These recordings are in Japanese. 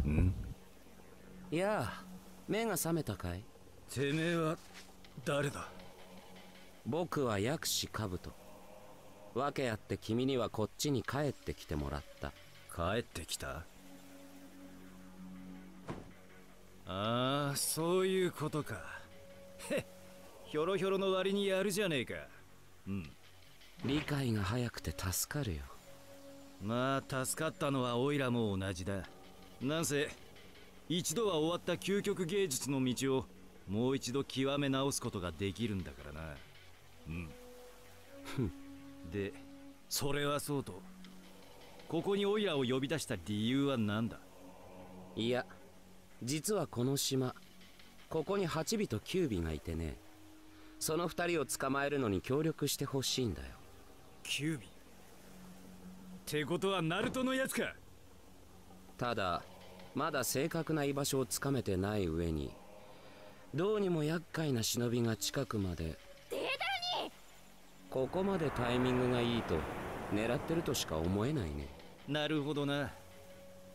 ん？いや目が覚めたかい？てめえは誰だ？僕は薬師兜。訳あって君にはこっちに帰ってきてもらった。帰ってきた？ああそういうことか。へっひょろひょろの割にやるじゃねえか。うん。理解が早くて助かるよ。まあ助かったのはオイラも同じだなんせ一度は終わった究極芸術の道をもう一度極め直すことができるんだからな。うん。でそれはそうとここにオイラを呼び出した理由は何だ？いや実はこの島ここに8尾と9尾がいてねその2人を捕まえるのに協力してほしいんだよ。キュービってことはナルトのやつかただまだ正確な居場所をつかめてない上にどうにも厄介な忍びが近くまでデータラにここまでタイミングがいいと狙ってるとしか思えないね。なるほどな。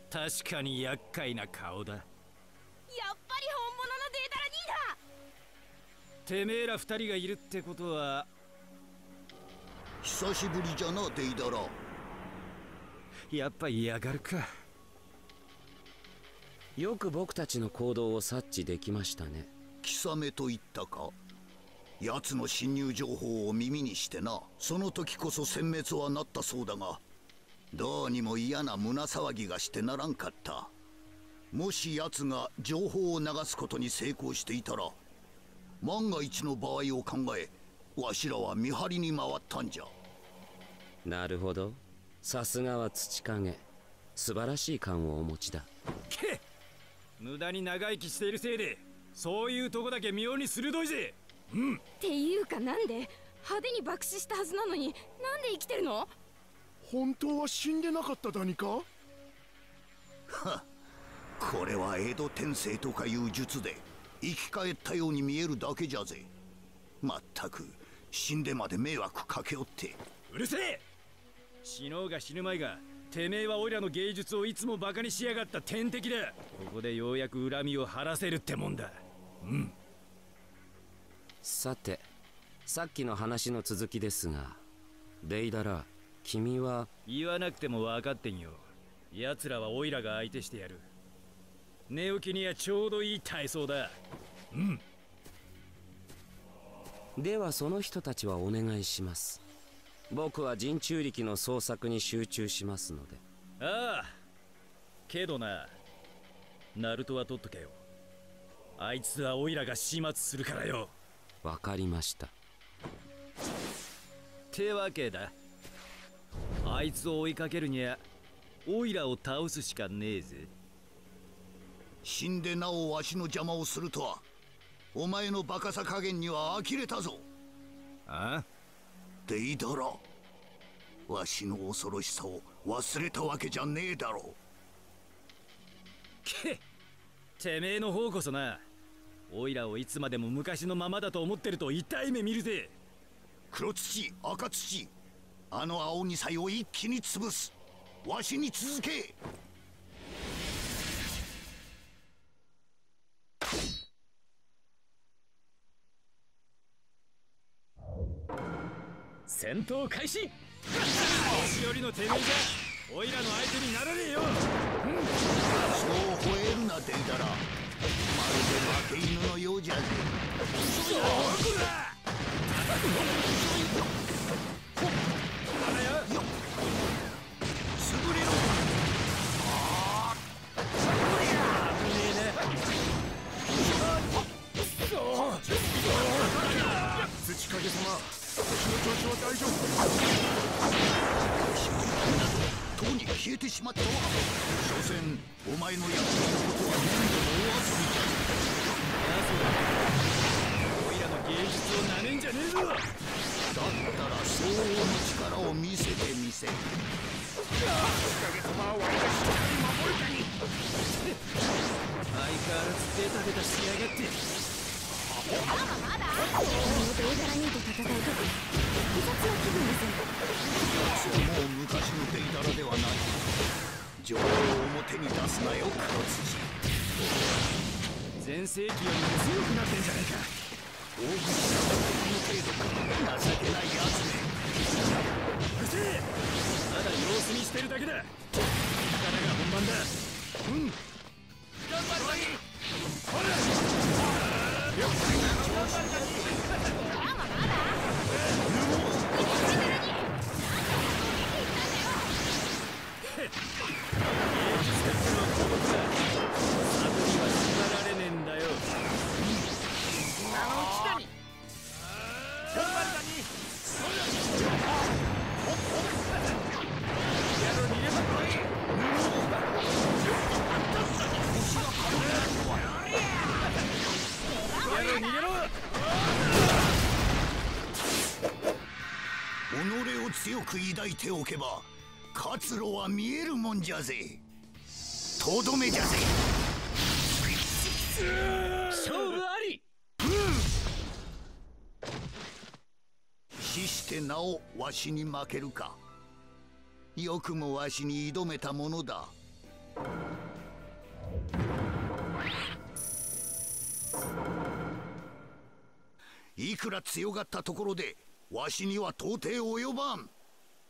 確かに厄介な顔だ。やっぱり本物のデータラニーだ！てめえら二人がいるってことは久しぶりじゃなデイダラ。やっぱ嫌がるかよく僕たちの行動を察知できましたね。貴様と言ったか？奴の侵入情報を耳にしてな。その時こそ殲滅はなったそうだがどうにも嫌な胸騒ぎがしてならんかった。もし奴が情報を流すことに成功していたら万が一の場合を考えわしらは見張りに回ったんじゃ。なるほど。さすがは土影。素晴らしい勘をお持ちだ。けっ無駄に長生きしているせいでそういうとこだけ妙に鋭いぜ。うん。っていうかなんで派手に爆死したはずなのになんで生きてるの？本当は死んでなかっただにか？これは江戸天聖とかいう術で生き返ったように見えるだけじゃぜ。まったく死んでまで迷惑かけおって。うるせえ！死のうが死ぬまいがてめえはオイラの芸術をいつもバカにしやがった天敵だ。ここでようやく恨みを晴らせるってもんだ。うん。さてさっきの話の続きですがデイダラ君は？言わなくても分かってんよ。奴らはオイラが相手してやる。寝起きにはちょうどいい体操だ。うん。ではその人たちはお願いします僕は人中力の捜索に集中しますので。ああけどな。ナルトは取っとけよ。あいつはオイラが始末するからよ。わかりました。ってわけだ。あいつを追いかけるにはオイラを倒すしかねえぜ。死んでなおわしの邪魔をするとはお前のバカさ加減には呆れたぞ。あ？デイダラわしの恐ろしさを忘れたわけじゃねえだろう。けてめえの方こそな。オイラをいつまでも昔のままだと思ってると痛い目見るぜ。黒土赤土あの青二歳を一気に潰す。わしに続け戦闘開始。年寄りのてめえじゃオイラの相手にならねえよ。そう吠えるなデイダラ。まるで負け犬のようじゃぜ。潰れ消えてしまったわ所詮お前のやっていることは何でもお遊びじゃオイラの芸術をなめんじゃねえぞ。だったら相応の力を見せてみせる土影様は我がしっかり守るかに相変わらずベタベタしやがって。まだまだ。このデータに出すなよ黒土全盛期よりも強くなってんじゃねえか。いておけば活路は見えるもんじゃぜ。とどめじゃぜ。勝負あり。死してなおわしに負けるか。よくもわしに挑めたものだ。いくら強がったところでわしには到底及ばん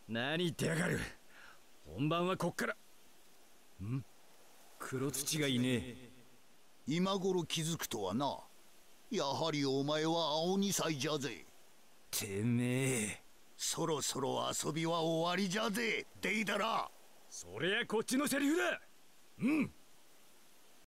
何言ってやがる。本番はこっから。ん？黒土がいねえ。今頃気づくとはな。やはりお前は青二歳じゃぜ。てめえ。そろそろ遊びは終わりじゃぜ。デイダラそりゃこっちのセリフだ。うん